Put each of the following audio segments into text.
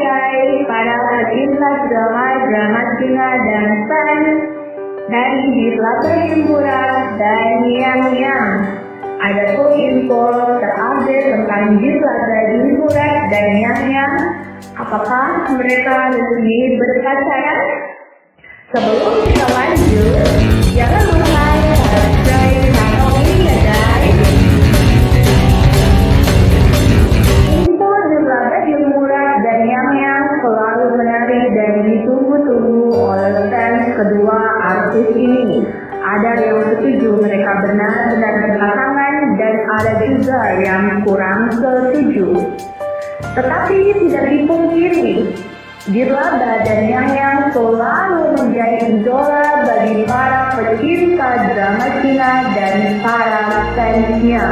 guys, para pecinta drama, drama Cina dan fans dari Dirlaba Hiburan dan Yang Yang. Ada tuh info terupdate tentang Dirlaba Hiburan dan Yang Yang. Apakah mereka resmi berpacaran? Sebelum kita lanjut, yang kurang setuju. Tetapi tidak dipungkiri, Dirlaba dan Yang Yang selalu menjadi idola bagi para pecinta drama Cina dan para fansnya.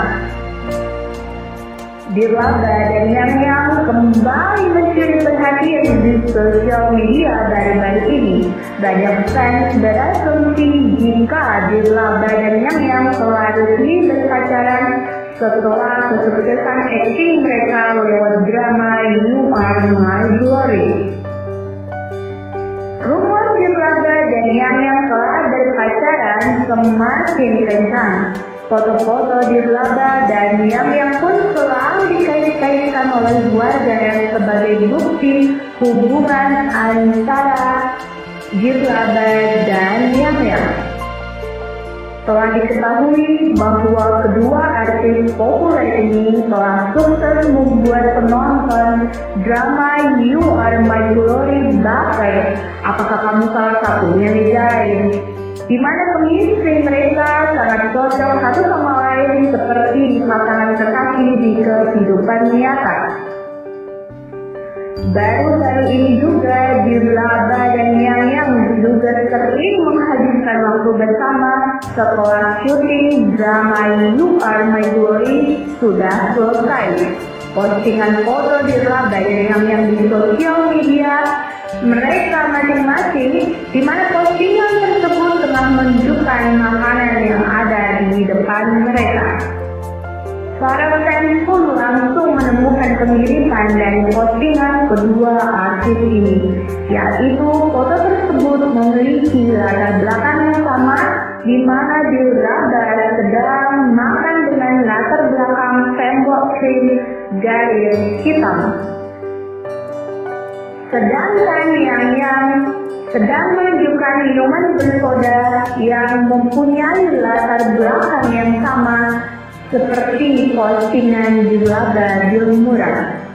Dirlaba dan Yang Yang kembali mencuri perhatian di sosial media baru-baru ini. Banyak fans berasumsi jika Dirlaba dan Yang Yang resmi berpacaran setelah kesuksesan acting mereka lewat drama You Are My Glory. Rumor Dirlaba dan Yang Yang telah berpacaran semakin kencang. Foto-foto Dirlaba dan Yang Yang pun selalu dikait-kaitkan oleh warganet sebagai bukti hubungan antara Dirlaba dan Yang Yang. Telah diketahui bahwa kedua artis populer ini telah sukses membuat penonton drama You Are My Glory baper. Apakah kamu salah satunya nih guys? Di mana chemistry mereka sangat cocok satu sama lain seperti pasangan kekasih di kehidupan nyata. Baru-baru ini juga di Laba dan Yang Yang juga sering menghabiskan waktu bersama setelah syuting drama You Are My Glory sudah selesai. Postingan foto di dan Yang Yang di sosial media mereka masing-masing di mana postingan tersebut tengah menunjukkan makanan yang ada di depan mereka. Para fans pun langsung menemukan kemiripan dari postingan kedua artis ini, yaitu foto memiliki latar belakang yang sama, di mana Dilraba sedang makan dengan latar belakang tembok krim garis hitam. Sedangkan yang yang sedang menunjukkan minuman bersoda yang mempunyai latar belakang yang sama seperti postingan di Laga Murah.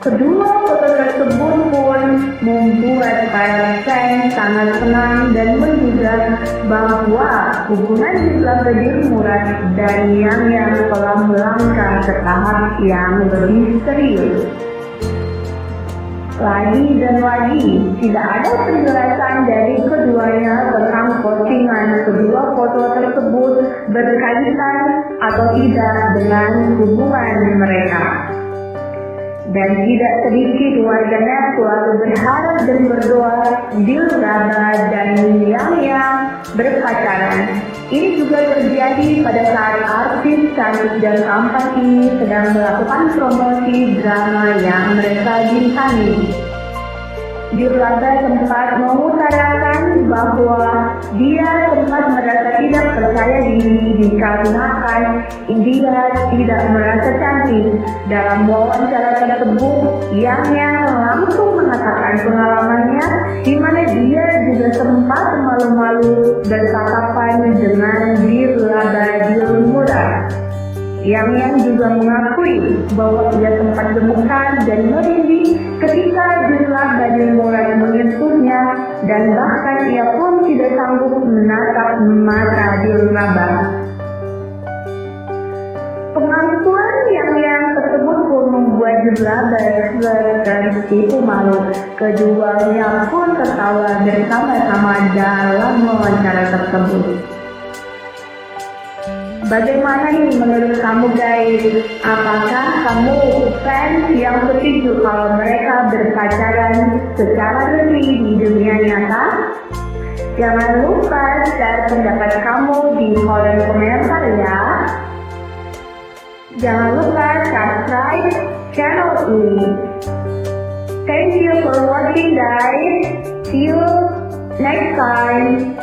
Kedua foto tersebut pun membuat para fans sangat senang dan menduga bahwa hubungan di Laga Murah dan yang yang telah melangkah ke tahap yang lebih serius. Lagi dan lagi, tidak ada penjelasan dari keduanya tentang postingan kedua foto tersebut berkaitan atau tidak dengan hubungan mereka. Dan tidak sedikit warganet selalu berharap dan berdoa Dilraba dan Yang berpacaran. Ini juga terjadi pada saat artis cantik dan tampan ini sedang melakukan promosi drama yang mereka bintangi. Dirlaba sempat mengutarakan bahwa dia sempat merasa tidak percaya diri dikarenakan dia tidak merasa cantik. Dalam wawancara tersebut, yang yang langsung mengatakan pengalamannya di mana dia juga sempat malu-malu bertatapan dengan Dirlaba Dilmurah. Yang yang juga mengakui bahwa ia sempat gemetar dan merinding ketika jumlah badan Murad menyentuhnya dan bahkan ia pun tidak sanggup menatap mata Dilraba. Pengakuan yang yang tersebut pun membuat Dilraba tersipu malu. Keduanya pun tertawa bersama-sama dalam wawancara tersebut. Bagaimana nih menurut kamu guys? Apakah kamu fans yang setuju kalau mereka berpacaran secara resmi di dunia nyata? Jangan lupa share pendapat kamu di kolom komentar ya. Jangan lupa subscribe channel ini. Thank you for watching guys. See you next time.